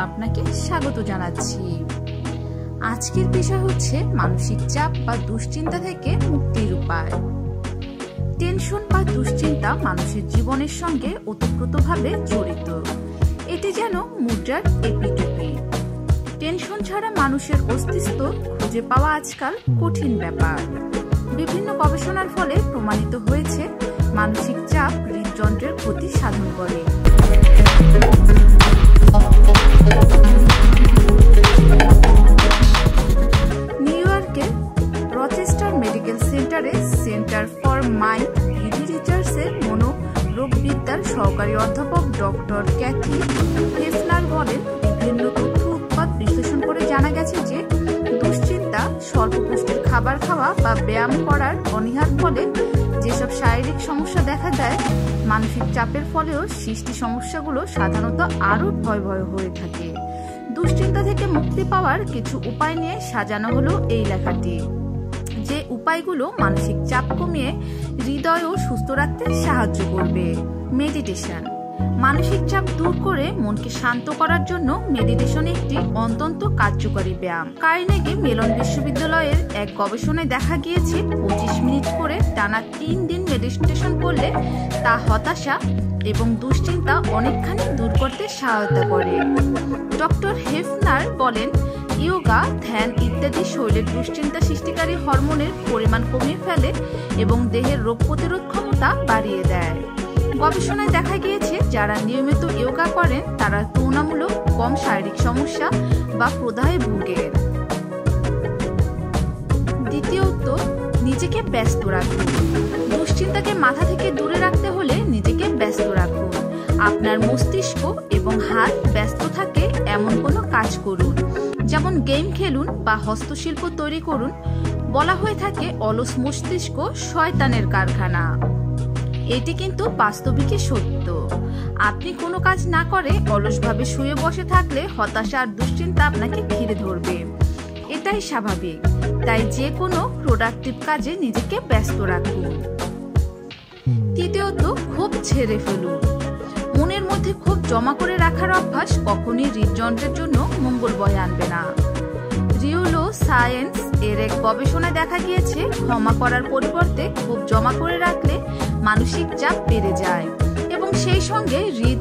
আপনাকে স্বাগত জানাচ্ছি। আজকের বিষয় হচ্ছে মানসিক চাপ বা দুশ্চিন্তা থেকে মুক্তির উপায়। টেনশন বা দুশ্চিন্তা মানুষের জীবনের সঙ্গে ওতপ্রোতভাবে জড়িত। এটি যেন মুদ্রার এপিটুপি। টেনশন ছাড়া মানুষের অস্তিত্ব খুঁজে পাওয়া আজকাল কঠিন ব্যাপার। বিভিন্ন গবেষণার ফলে প্রমাণিত হয়েছে, মানসিক চাপ হৃদযন্ত্রের ক্ষতি সাধন করে। নিউ রচেস্টার মেডিকেল সেন্টারে সেন্টার ফর মাইন্ড রিসার্চের মনোরোগবিদ্যার সহকারী অধ্যাপক ডক্টর ক্যাথি হেফনার বলেন, বিভিন্ন তথ্য উৎপাদ বিশ্লেষণ করে জানা গেছে যে দুশ্চিন্তা স্বল্প পুষ্টির খাবার খাওয়া বা ব্যায়াম করার অনীহার ফলে যেসব শারীরিক সমস্যা দেখা দেয় মানসিক চাপের ফলেও সৃষ্টি সমস্যাগুলো সাধারণত আরও ভয় ভয় হয়ে থাকে। দুশ্চিন্তা থেকে মুক্তি পাওয়ার কিছু উপায় নিয়ে সাজানো হলো এই লেখাটি। যে উপায়গুলো মানসিক চাপ কমিয়ে হৃদয় ও সুস্থ রাখতে সাহায্য করবে। মেডিটেশন। মানসিক চাপ দূর করে মনকে শান্ত করার জন্য মেডিটেশন একটি অত্যন্ত কার্যকরী ব্যায়াম। কারিনেগে মেলন বিশ্ববিদ্যালয়ের এক গবেষণায় দেখা গিয়েছে, পঁচিশ মিনিট করে টানা তিন দিন মেডিটেশন করলে তা হতাশা এবং দুশ্চিন্তা অনেকখানি দূর করতে সহায়তা করে। ডক্টর হেফনার বলেন, ইয়োগা, ধ্যান ইত্যাদি শরীরের দুশ্চিন্তা সৃষ্টিকারী হরমোনের পরিমাণ কমিয়ে ফেলে এবং দেহের রোগ প্রতিরোধ ক্ষমতা বাড়িয়ে দেয়। গবেষণায় দেখা গিয়েছে, যারা নিয়মিত ইয়োগা করেন, তারা তুলনামূলক কম শারীরিক সমস্যা বা প্রদাহে ভোগেন দ্বিতীয়ত, নিজেকে ব্যস্ত রাখুন। দুশ্চিন্তাকে মাথা থেকে দূরে রাখতে হলে নিজেকে ব্যস্ত রাখুন। আপনার মস্তিষ্ক এবং হাত ব্যস্ত থাকে এমন কোনো কাজ করুন। যেমন গেম খেলুন বা হস্তশিল্প তৈরি করুন। বলা হয়ে থাকে, অলস মস্তিষ্ক শয়তানের কারখানা। এটি কিন্তু বাস্তবিকই সত্য। আপনি কোনো কাজ না করে অলসভাবে শুয়ে বসে থাকলে হতাশা আর দুশ্চিন্তা আপনাকে ঘিরে ধরবে। এটাই স্বাভাবিক। তাই যে কোনো প্রোডাক্টিভ কাজে নিজেকে ব্যস্ত রাখুন। তৃতীয়ত, খুব ছেড়ে ফেলুন। মনের মধ্যে খুব জমা করে রাখার অভ্যাস কখনই হৃদযন্ত্রের জন্য মঙ্গল বয়ে আনবে না। রিওলো সায়েন্স এর এক গবেষণায় দেখা গিয়েছে, ক্ষমা করার পরিবর্তে খুব জমা করে রাখলে মানসিক চাপ বেড়ে যায় এবং সেই সঙ্গে হৃদ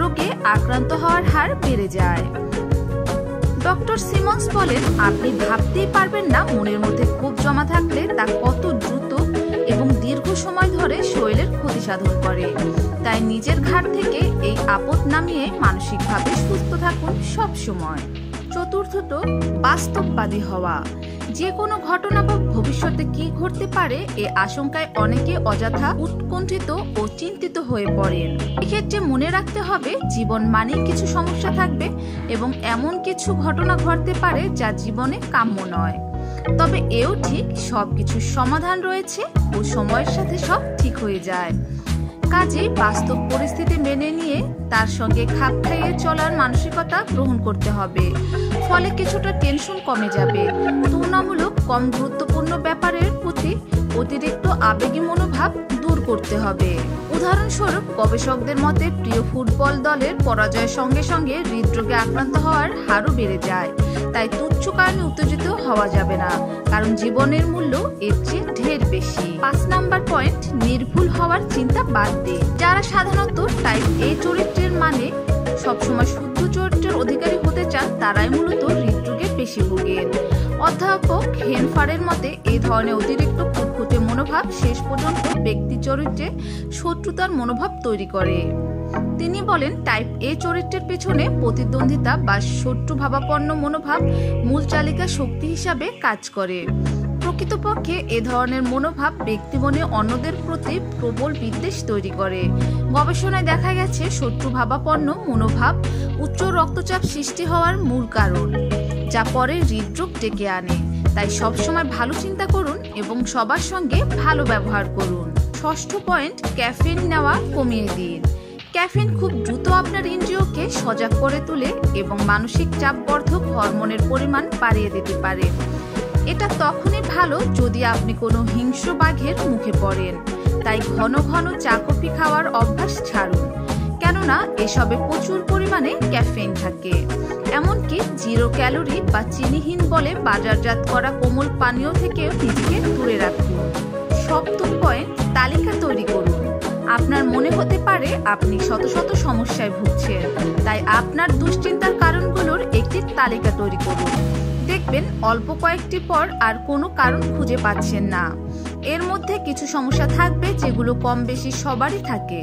রোগে আক্রান্ত হওয়ার হার বেড়ে যায়। ডক্টর সিমন্স বলেন, আপনি ভাবতেই পারবেন না মনের মধ্যে ক্ষোভ জমা থাকলে তা কত দ্রুত এবং দীর্ঘ সময় ধরে শরীরের ক্ষতি সাধন করে। তাই নিজের ঘাট থেকে এই আপদ নামিয়ে মানসিকভাবে সুস্থ থাকুন সব সময় চতুর্থত, বাস্তববাদী হওয়া। যে কোনো ঘটনা বা ভবিষ্যতে কি ঘটতে পারে, এ আশঙ্কায় অনেকে অযথা উৎকণ্ঠিত ও চিন্তিত হয়ে পড়েন। এক্ষেত্রে মনে রাখতে হবে, জীবন মানে কিছু সমস্যা থাকবে এবং এমন কিছু ঘটনা ঘটতে পারে যা জীবনে কাম্য নয়। তবে এও ঠিক সবকিছুর সমাধান রয়েছে ও সময়ের সাথে সব ঠিক হয়ে যায়। কাজে বাস্তব পরিস্থিতি মেনে নিয়ে তার সঙ্গে খাপ খাইয়ে চলার মানসিকতা গ্রহণ করতে হবে। ফলে কিছুটা টেনশন কমে যাবে। তুলনামূলক কম গুরুত্বপূর্ণ ব্যাপারের প্রতি অতিরিক্ত আবেগী মনোভাব করতে হবে। উদাহরণস্বরূপ, গবেষকদের মতে প্রিয় ফুটবল দলের পরাজয়ের সঙ্গে সঙ্গে হৃদরোগে আক্রান্ত হওয়ার হারও বেড়ে যায়। তাই তুচ্ছ কারণে উত্তেজিত হওয়া যাবে না, কারণ জীবনের মূল্য এর চেয়ে ঢের বেশি। পাঁচ নাম্বার পয়েন্ট, নির্ভুল হওয়ার চিন্তা বাদ দিয়ে যারা সাধারণত টাইপ এ চরিত্রের মানে সবসময় শুদ্ধ চরিত্রের অধিকারী হতে চান, তারাই মূলত হৃদরোগে বেশি ভোগেন অধ্যাপক হেনফারের মতে এই ধরনের অতিরিক্ত খুঁতখুঁতে মনোভাব শেষ পর্যন্ত ব্যক্তি চরিত্রে শত্রুতার মনোভাব তৈরি করে। তিনি বলেন, টাইপ এ চরিত্রের পেছনে প্রতিদ্বন্দ্বিতা বা শত্রু ভাবাপন্ন মনোভাব মূল চালিকা শক্তি হিসাবে কাজ করে। প্রকৃতপক্ষে এ ধরনের মনোভাব ব্যক্তিমনে অন্যদের প্রতি প্রবল বিদ্বেষ তৈরি করে। গবেষণায় দেখা গেছে, শত্রু ভাবাপন্ন মনোভাব উচ্চ রক্তচাপ সৃষ্টি হওয়ার মূল কারণ, যা পরে হৃদরোগ ডেকে আনে। তাই সবসময় ভালো চিন্তা করুন এবং সবার সঙ্গে ভালো ব্যবহার করুন। ষষ্ঠ পয়েন্ট ক্যাফিন নেওয়া কমিয়ে দিন। ক্যাফিন খুব দ্রুত আপনার ইন্দ্রিয়কে সজাগ করে তোলে এবং মানসিক চাপবর্ধক হরমোনের পরিমাণ বাড়িয়ে দিতে পারে। এটা তখনই ভালো যদি আপনি কোনো হিংস্র বাঘের মুখে পড়েন। তাই ঘন ঘন চা কফি খাওয়ার অভ্যাস ছাড়ুন। কেননা এসবে প্রচুর পরিমাণে ক্যাফেইন থাকে। এমনকি জিরো ক্যালোরি বা চিনিহীন বলে বাজারজাত করা কোমল পানীয় থেকেও নিজেকে দূরে রাখুন। সপ্তম পয়েন্ট, তালিকা তৈরি করুন। আপনার মনে হতে পারে আপনি শত শত সমস্যায় ভুগছেন। তাই আপনার দুশ্চিন্তার কারণগুলোর একটি তালিকা তৈরি করুন। দেখবেন অল্প কয়েকটি পর আর কোনো কারণ খুঁজে পাচ্ছেন না। এর মধ্যে কিছু সমস্যা থাকবে যেগুলো কম বেশি সবারই থাকে।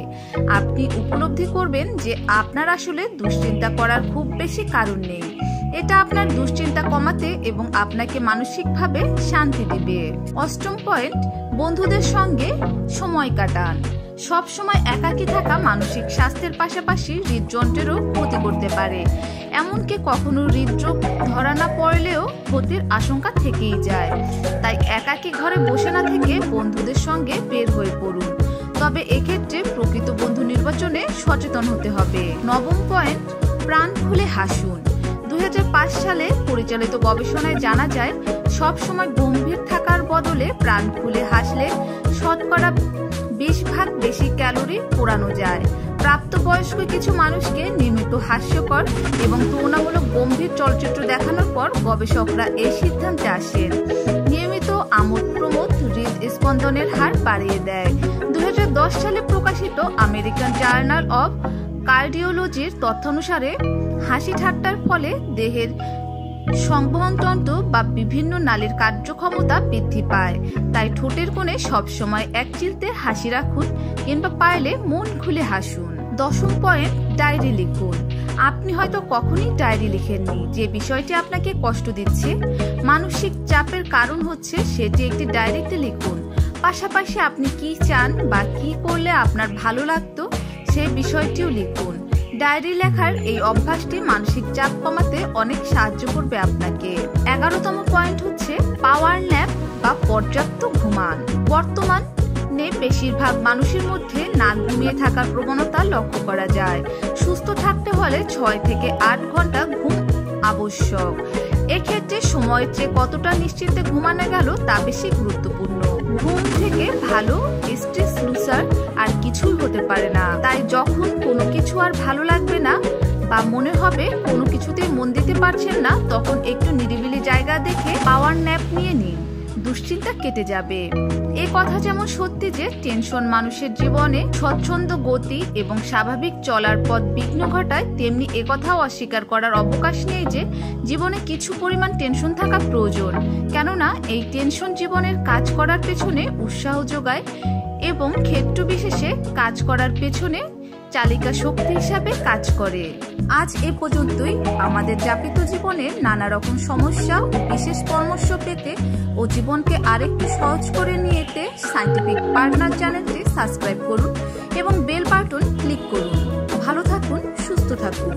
আপনি উপলব্ধি করবেন যে আপনার আসলে দুশ্চিন্তা করার খুব বেশি কারণ নেই। এটা আপনার দুশ্চিন্তা কমাতে এবং আপনাকে মানসিকভাবে শান্তি দেবে। অষ্টম পয়েন্ট, বন্ধুদের সঙ্গে সময় কাটান। সব সময় একাকী থাকা মানসিক স্বাস্থ্যের পাশাপাশি হৃদযন্ত্রেরও ক্ষতি করতে পারে। এমনকি কখনো হৃদরোগ ধরা না পড়লেও ক্ষতির আশঙ্কা থেকেই যায়। তাই একাকী ঘরে বসে না থেকে বন্ধুদের সঙ্গে বের হয়ে পড়ুন। তবে এক্ষেত্রে প্রকৃত বন্ধু নির্বাচনে সচেতন হতে হবে। নবম পয়েন্ট, প্রাণ খুলে হাসুন। দুই হাজার পাঁচ সালে পরিচালিত গবেষণায় জানা যায়, সব সময় গম্ভীর থাকার বদলে প্রাণ খুলে হাসলে শতকরা বিশ ভাগ বেশি ক্যালোরি পোড়ানো যায়। প্রাপ্তবয়স্ক কিছু মানুষকে নিয়মিত হাস্যকর এবং তুলনামূলক গম্ভীর চলচ্চিত্র দেখানোর পর গবেষকরা এই সিদ্ধান্তে আসেন নিয়মিত আমোদ প্রমোদ হৃদস্পন্দনের হার বাড়িয়ে দেয়। দুই হাজার দশ সালে প্রকাশিত আমেরিকান জার্নাল অব কার্ডিওলজির তথ্যানুসারে হাসি ঠাট্টার ফলে দেহের সংবহনতন্ত্র বা বিভিন্ন নালীর কার্যক্ষমতা বৃদ্ধি পায়। তাই ঠোঁটের কোণে সবসময় এক চিলতে হাসি রাখুন কিংবা পারলে মন খুলে হাসুন। দশম পয়েন্ট, ডায়েরি লিখুন। আপনি হয়তো কখনই ডায়েরি লিখেননি। যে বিষয়টি আপনাকে কষ্ট দিচ্ছে, মানসিক চাপের কারণ হচ্ছে সেটি একটি ডায়েরিতে লিখুন। পাশাপাশি আপনি কি চান বা কি করলে আপনার ভালো লাগতো সেই বিষয়টিও লিখুন। ডায়েরি লেখার এই অভ্যাসটি মানসিক চাপ কমাতে অনেক সাহায্য করবে আপনাকে। এগারোতম পয়েন্ট হচ্ছে পাওয়ার ন্যাপ বা পর্যাপ্ত ঘুমান। বর্তমান বেশিরভাগ মানুষের মধ্যে না ঘুমিয়ে থাকার প্রবণতা লক্ষ্য করা যায়। সুস্থ থাকতে হলে ছয় থেকে আট ঘণ্টা ঘুম আবশ্যক। এক্ষেত্রে সময়ের চেয়ে কতটা নিশ্চিন্তে ঘুমানো গেল তা বেশি গুরুত্বপূর্ণ। ঘুম থেকে ভালো স্ট্রেস লুসার আর কিছুই হতে পারে না। তাই যখন কোনো কিছু আর ভালো লাগবে না বা মনে হবে কোনো কিছুতে মন দিতে পারছেন না, তখন একটু নিরিবিলি জায়গা দেখে পাওয়ার ন্যাপ নিয়ে নিন। দুশ্চিন্তা কেটে যাবে। এ কথা যেমন সত্যি যে, টেনশন মানুষের জীবনে স্বচ্ছন্দ গতি এবং স্বাভাবিক চলার পথ বিঘ্ন ঘটায়, তেমনি একথাও অস্বীকার করার অবকাশ নেই যে, জীবনে কিছু পরিমাণ টেনশন থাকা প্রয়োজন। কেননা, এই টেনশন জীবনের কাজ করার পেছনে উৎসাহ যোগায় এবং ক্ষেত্র বিশেষে কাজ করার পেছনে চালিকা শক্তি হিসাবে কাজ করে। আজ এ পর্যন্তই। আমাদের যাপিত জীবনের নানা রকম সমস্যা ও বিশেষ পরামর্শ পেতে ও জীবনকে আরেকটু সহজ করে নিয়েতে সায়েন্টিফিক পার্টনার চ্যানেলটি সাবস্ক্রাইব করুন এবং বেল বাটন ক্লিক করুন। ভালো থাকুন, সুস্থ থাকুন।